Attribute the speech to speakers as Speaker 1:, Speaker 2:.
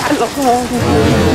Speaker 1: 빨로